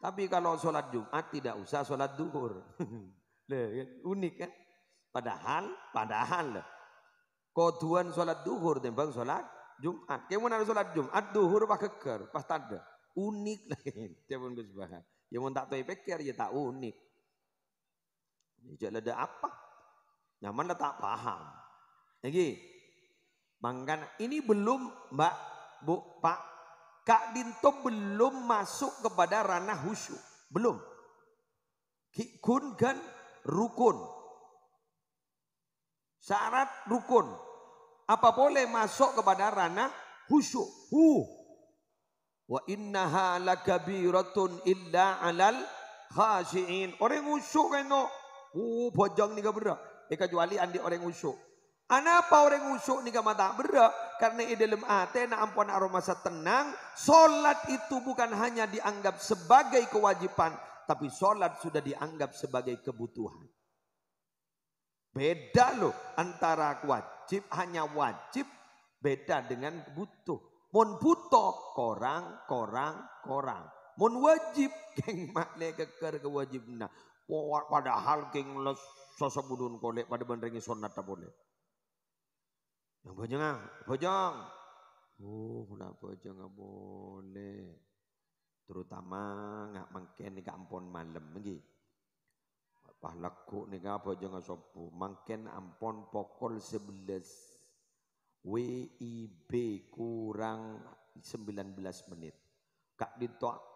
[SPEAKER 2] Tapi kalau sholat Jumat tidak usah sholat duhur. unik kan? Padahal, padahal koduan sholat duhur tembang sholat Jumat. Kamu mana sholat Jumat duhur pak keker pas tanda unik lain. Tiapun Gus Baha. Ya mau tak tahu pikir ya tak unik. Jadi ada apa? Nyaman tak paham. Lagi, mangkan ini belum Mbak, Bu, Pak, Kak Dinto belum masuk kepada ranah khusyuk. Belum. Kun kan rukun. Syarat rukun. Apa boleh masuk kepada ranah khusyuk? Hu. Wa innaha lakabiratun illa alal khashiin. Orang khusyuk kan no. Uh, bojong ni berak. Eh kecuali andi orang khusyuk. Anapa orang khusyuk ni mata berak? Karena di dalam hati nak ampun aroma tenang. Solat itu bukan hanya dianggap sebagai kewajiban. Tapi solat sudah dianggap sebagai kebutuhan. Beda loh antara wajib hanya wajib beda dengan butuh. Mun butuh korang, korang, korang. Mun wajib keng makne keker kewajibna. Padahal keng les sosebudun kolek pada bendengi sunat tak boleh. Yang bojong ah, bojong. Oh, nak bojong nggak boleh. Terutama nggak mungkin di kampung malam lagi. Pahlaku ni apa jangan sopo. Mungkin ampon pokol sebelas. WIB kurang 19 menit. Kak Dito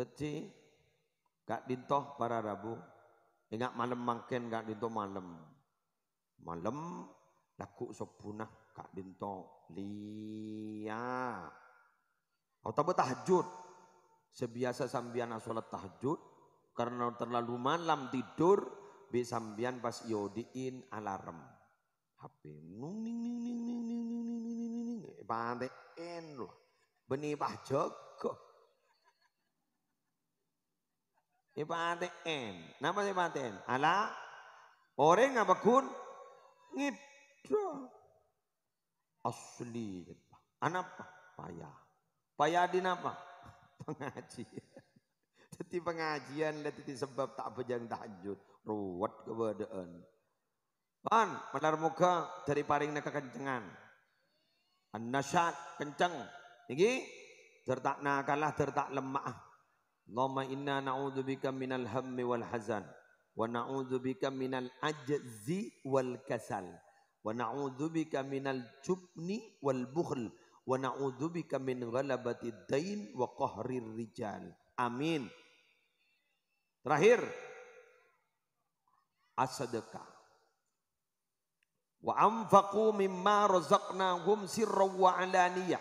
[SPEAKER 2] Jadi Kak Dintoh para Rabu. Ingat malam makin Kak Dintoh malam. Malam laku sopunah Kak Dintoh. Lia. Kau tahu tahajud. Sebiasa sambian sholat tahajud. Karena terlalu malam tidur. Bisa sambian pas yodiin alarm. HP. Nung ning ning ning ning ning ning ning ning ning ning. Pantein loh. Benih pahjok. Ipaten. Napa ipaten? Ala orang apa kun ngidro. Asli. Anapa? Payah. Payah di apa? Pengajian. Jadi pengajian lah titi sebab tak bejang tahajud. Ruwet keberadaan. Pan, menar muka dari paring nak kencengan. An-nasyat kenceng. Niki tertak nakalah tertak lemah. Allahumma inna na'udzubika minal hammi wal hazan wa na'udzubika minal ajzi wal kasal wa na'udzubika minal jubni wal bukhl wa na'udzubika min ghalabati dain wa qahrir rijal. Amin. Terakhir as-sadaqah. Wa anfaqu mimma razaqnahum sirra wa alaniyah.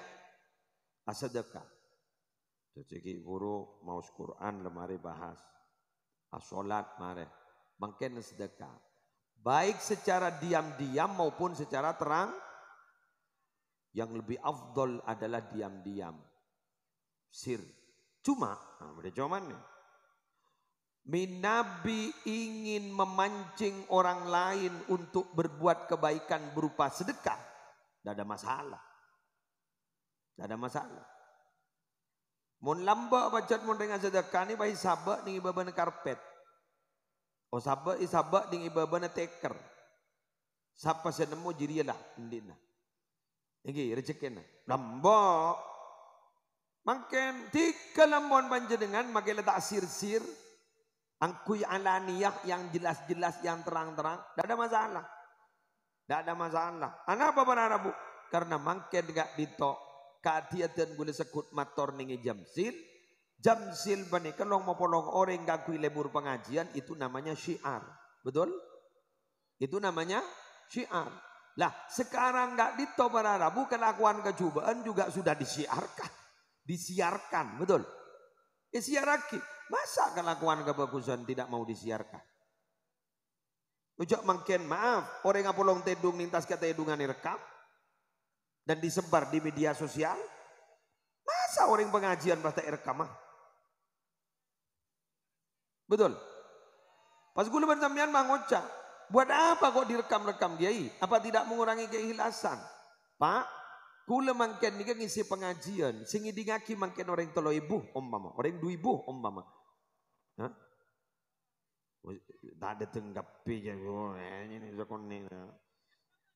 [SPEAKER 2] As-sadaqah. Jadi guru mau Quran lemari bahas. Asolat mare. Mungkin sedekah. Baik secara diam-diam maupun secara terang. Yang lebih afdol adalah diam-diam. Sir. Cuma, nah, cuman nih. Nabi ingin memancing orang lain untuk berbuat kebaikan berupa sedekah. Tidak ada masalah. Tidak ada masalah. Mun lamba bacat mun dengan sedekah ni bayi sabak ning ibabana karpet. Oh sabak i sabak ning ibabana teker. Siapa saya nemu jirilah indina. Iki rezekina. Lamba. Makin tiga lambon panjenengan makin letak sir-sir. Angkui alaniyah yang jelas-jelas yang terang-terang. Tidak ada masalah. Tidak ada masalah. Kenapa para Arabu? Karena makin gak ditok katiatan gula sekut mator ningi jamsil. Jamsil bani mau polong orang gakui lebur pengajian itu namanya syiar. Betul? Itu namanya syiar. Lah sekarang nggak dito para Rabu kelakuan kecubaan juga sudah disiarkan. Disiarkan, betul? Disiarkan. Masa kelakuan kebagusan tidak mau disiarkan? Ujak mungkin maaf, orang yang polong tedung nintas kata edungan rekam dan disebar di media sosial? Masa orang pengajian bahasa rekam Betul? Pas gue lebar sampean mangocak. Buat apa kok direkam-rekam dia? Apa tidak mengurangi keikhlasan? Pak, kula mangken nika ngisi pengajian, sing ngaki mangken orang telo ibu umpama, orang dua ibu umpama. Hah? Tak ada tenggapi je, ini zakon ni.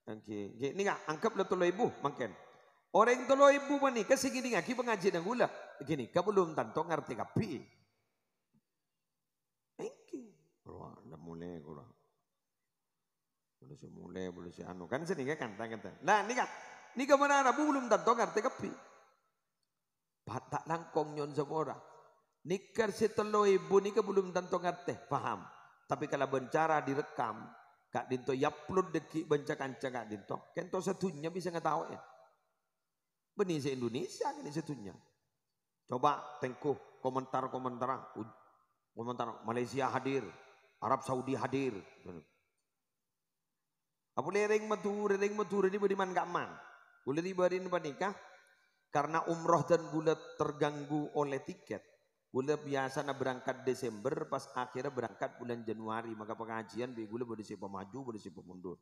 [SPEAKER 2] Okey. Okay. Ni kan anggaplah tolo ibu makan. Orang tolo ibu ni kasi gini ngaki pengaji nang gula. Gini, ka belum tanto ngerti kapi. Engki. Wah, dah mulai gula. Boleh si mulai, boleh si anu. Kan sini kan kata kata. Nah, ni kan. Ni ka mana belum tanto ngerti kapi. Patak langkong nyon semua Nikar si telo ibu ni ka belum tanto ngerti. Faham. Tapi kalau bencara direkam, Kak Dinto upload deki banca kanca Kak Dinto. Kento satunya bisa tahu ya. Benih se Indonesia kan satunya. Coba tengkuh komentar-komentar. Komentar Malaysia hadir. Arab Saudi hadir. Apa lereng matur, lereng matur ini beriman gak man. Boleh dibarin nikah. Karena umroh dan gula terganggu oleh tiket Gula biasa na berangkat Desember, pas akhirnya berangkat bulan Januari. Maka pengajian bi gula boleh siapa maju, boleh siapa mundur.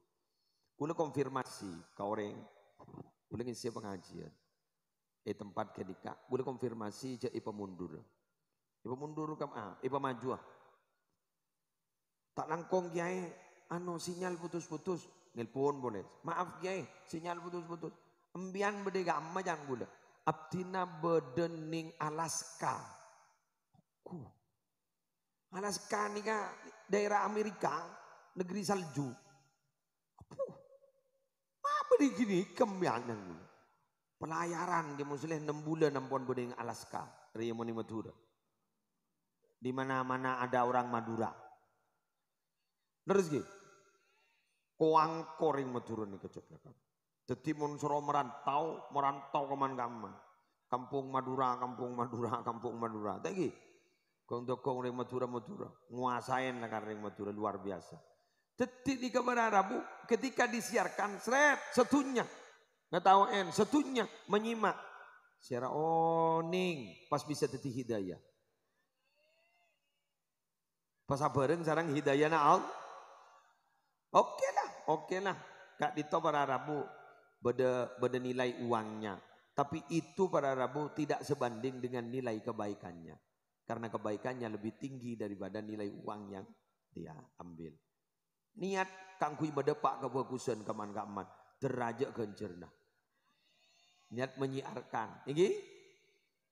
[SPEAKER 2] Gula konfirmasi ke orang. Gula ngisi pengajian. Eh tempat kedika. Gula konfirmasi je ipa mundur. Ipa mundur kam ah, ipa maju ah. Tak langkong kiai, anu sinyal putus-putus. Nelpon boleh. Maaf kiai, sinyal putus-putus. Embian bede gamma jangan gula. Abdina bedening Alaska. Alaska kan daerah Amerika, negeri salju. Apa? Apa di gini kembianan Pelayaran di muslim 6 bulan nampun bodeng Alaska, Rimoni Madura. Di mana-mana ada orang Madura. Terus gitu. Koang koring Madura nih kecepatan. Jadi mun suruh merantau, merantau ke mana-mana. Kampung Madura, kampung Madura, kampung Madura. Tadi Kong dokong ring Madura Madura. Nguasain lah kan ring Madura luar biasa. Detik di kebenaran Rabu ketika disiarkan seret setunya. En setunya menyimak. Secara oning pas bisa detik hidayah. Pas bareng sarang hidayah na al. Oke lah, oke lah. Kak Dito para Rabu beda, beda nilai uangnya. Tapi itu para Rabu tidak sebanding dengan nilai kebaikannya. Karena kebaikannya lebih tinggi daripada nilai uang yang dia ambil. Niat kangku ibadah pak kebagusan keman kaman derajat kencerna. niat menyiarkan. Iki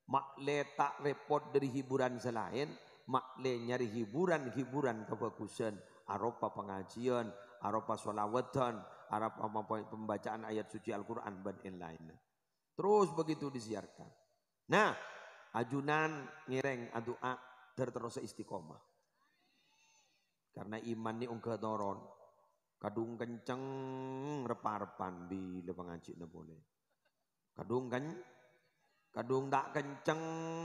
[SPEAKER 2] mak le tak repot dari hiburan selain, mak le nyari hiburan-hiburan kebagusan, aropa pengajian, aropa sholawatan, aropa pembacaan ayat suci Al-Quran dan lain Terus begitu disiarkan. Nah, ajunan ngireng adua terus istiqomah. Karena iman ni ungkah doron. Kadung kenceng repar-repan bila pengaji na boleh. Kadung kan kadung tak kenceng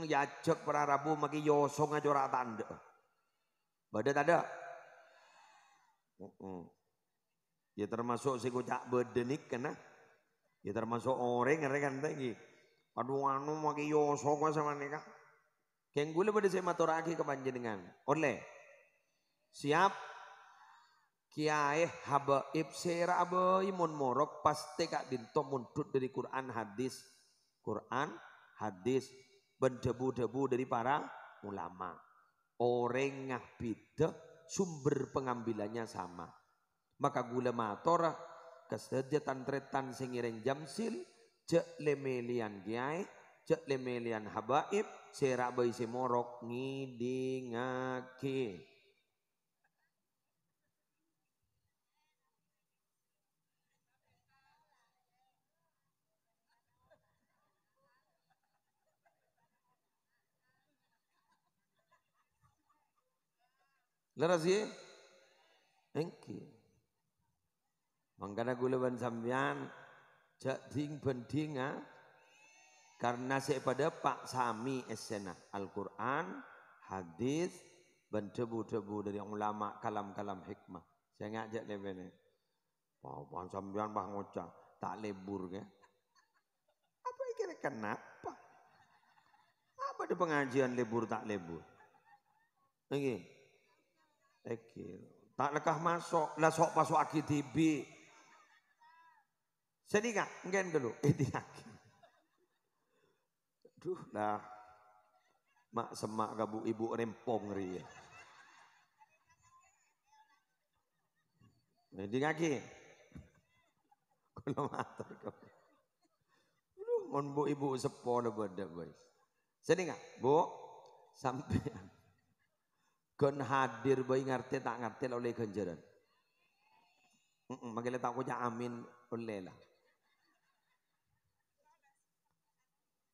[SPEAKER 2] yajek para rabu maki yosong aja ora tanda. Badat ada. Uh -uh. Ya termasuk si kocak bedenik kena. Ya termasuk orang kan tinggi. Aduh anu maki yosong sama nikah. Keng gula pada saya maturaki ke panjenengan. Oleh. Siap Kiai habaib sera abai mun morok pasti kak dinto muntut dari Quran hadis. Quran hadis berdebu-debu dari para ulama. Orang ngah beda sumber pengambilannya sama. Maka gula mator kesedia tantretan singireng jamsil cek lemelian kiai cek lemelian habaib sera abai semorok ngidingake. Leras ya? Engki. Mangkana gulawan sampean jak ding bendinga karena saya pada Pak Sami esena Al-Quran, hadis, dan debu-debu dari ulama kalam-kalam hikmah. Saya ngajak dia bene. Pak sampean bah ngocah tak lebur ke? Apa kira kenapa? Apa ada pengajian lebur tak lebur? Oke. Ekil. Tak lekah masuk, lah sok pasuk aki Sedih gak? Enggak dulu. Eh aki. Duh lah. Mak semak gabu ibu rempong ri. Jadi ngaki. Kalau matur kau. Duh, mon bu ibu sepo le beda boy. Sedih gak? Bu, sampai Kon hadir bayi ngerti tak ngerti oleh ganjaran. Mm -mm, tak punya amin oleh lah.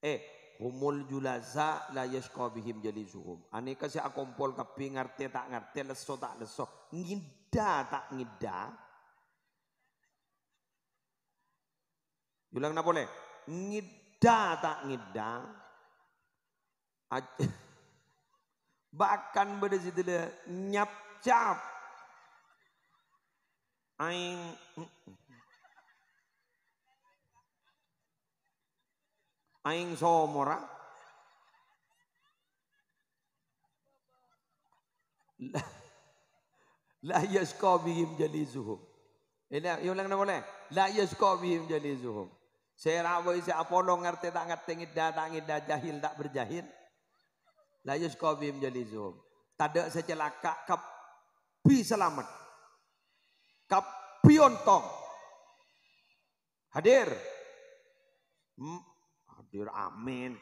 [SPEAKER 2] Eh, humul julaza la yashqa bihim jalisuhum. Ani kasi akompol kapi ngerti tak ngerti leso tak leso. Ngida tak ngida. Ulang na boleh. Ngida tak ngida. Bahkan pada situ nyap cap. Aing Aing somora. La, la yasqa bihim jalizuhum. Ini ulang nama boleh. La yasqa bihim jalizuhum. Saya rawai si Apollo ngerti tak ngerti ngida tak ngida jahil tak berjahil. La yusqa bihim jalizum. Tada secelaka kapi selamat. Kapi ontong. Hadir. Hadir amin.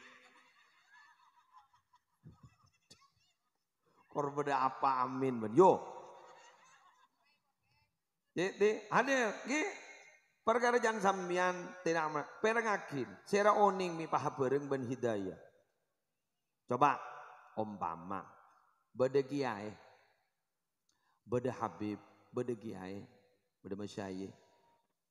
[SPEAKER 2] Korban apa amin. Yo. Jadi hadir. Gi. Perkara jangan sambian tidak perengakin. Sera oning mi paha bereng ben hidayah. Coba umpama beda kiai beda habib beda kiai beda masyayikh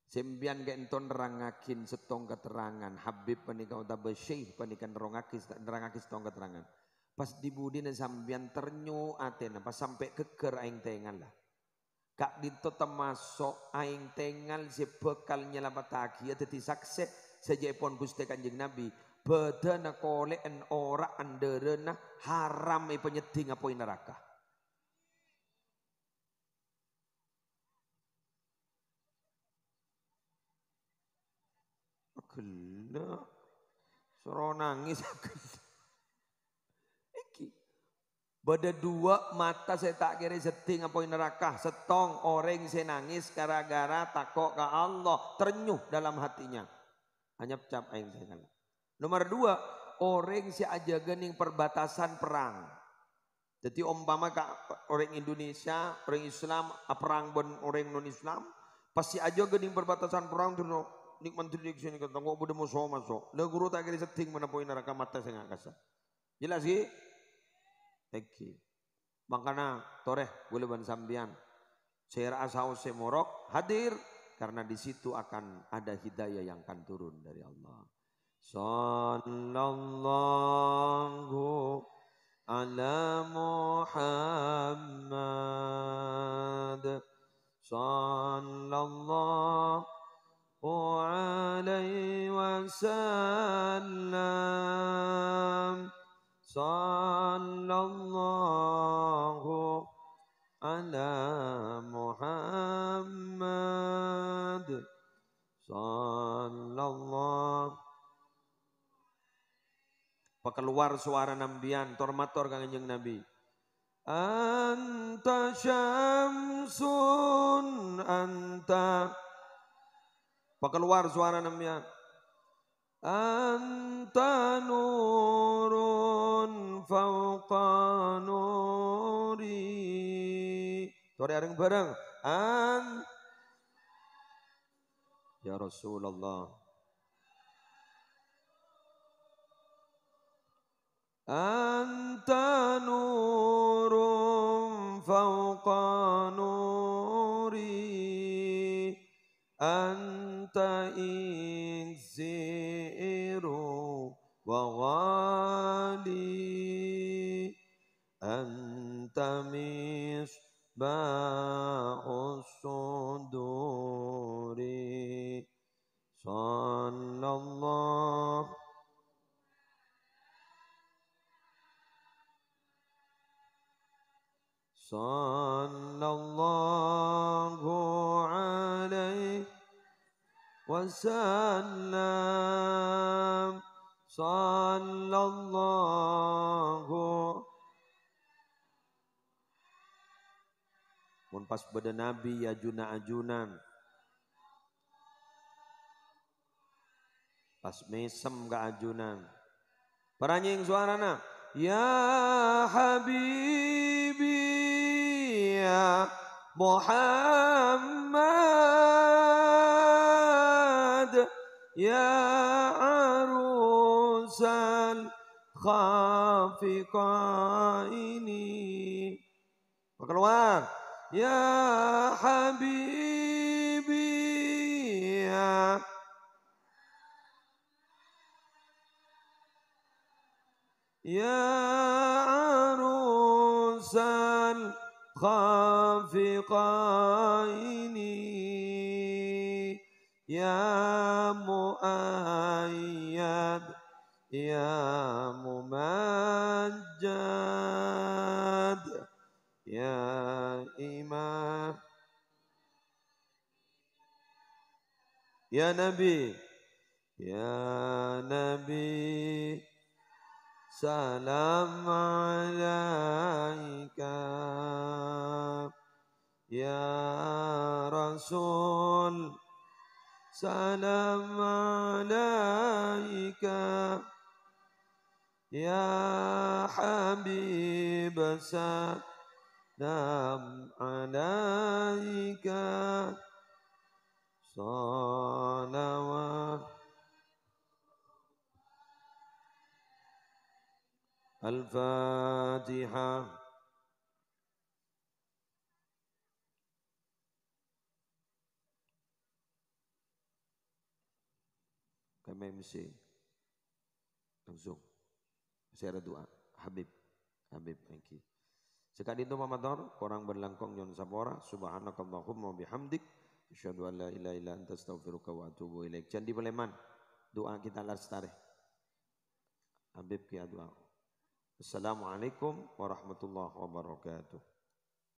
[SPEAKER 2] Sembian ke enton nerangakin setong keterangan Habib panika uta syekh panika nerangakin nerangakin setong keterangan. Pas dibudi sambian ternyu atena pas sampai keker aing tengal lah. Kak dito termasuk aing tengal si bekal nyelamataki ya teti sakse pon Gusti Kanjeng Nabi bedana kole en ora anderena haram e penyeding apa neraka. Gila. Suruh nangis. Iki. Bada dua mata saya tak kira seting apa neraka. Setong orang saya nangis gara-gara takut ke Allah. Ternyuh dalam hatinya. Anyap cap aing saya Nomor dua, orang si aja gening perbatasan perang. Jadi umpama orang Indonesia, orang Islam, perang ben orang non Islam, pasti aja gening perbatasan perang tuh nik menteri nik sini kata ngok bude musuh masuk. Le guru tak kira seting mana poin neraka mata saya kasa. Jelas sih? Eki. Makanya toreh boleh ban sambian. Saya asau semorok hadir karena di situ akan ada hidayah yang akan turun dari Allah. Sallallahu ala Muhammad. Sallallahu عليه وسلم صلى الله على محمد صلى الله Pekeluar suara nambian, tormator kanjeng Nabi. Anta syamsun, anta Pekeluar suara namanya. Anta nurun fauqa nuri. Tore areng bareng. An Ya Rasulullah. Anta nurun fauqa nuri. أنت إكسير وغالي أنت مصباح الصدور. صلى الله. صلى الله عليه wasallam sallallahu mun pas beda nabi ya juna ajunan pas mesem ga ajunan. Paranying suarana ya habibi ya Muhammad يا عروس الخافقين keluar يا حبيبي يا يا عروس الخافقين يا مؤيد يا ممجد يا إمام يا نبي يا نبي سلام عليك يا رسول سلام عليك. يا حبيب سلام عليك. صلوات. الفاتحة. Kami MC langsung. Saya ada doa. Habib. Habib thank you. Sekali itu Mamador korang berlangkong nyon sapora. Subhanakallahumma bihamdik. Asyhadu an la ilaha illa anta astaghfiruka wa atubu ilaik. Candi beleman doa kita lestari Habib kia doa. Assalamualaikum warahmatullahi wabarakatuh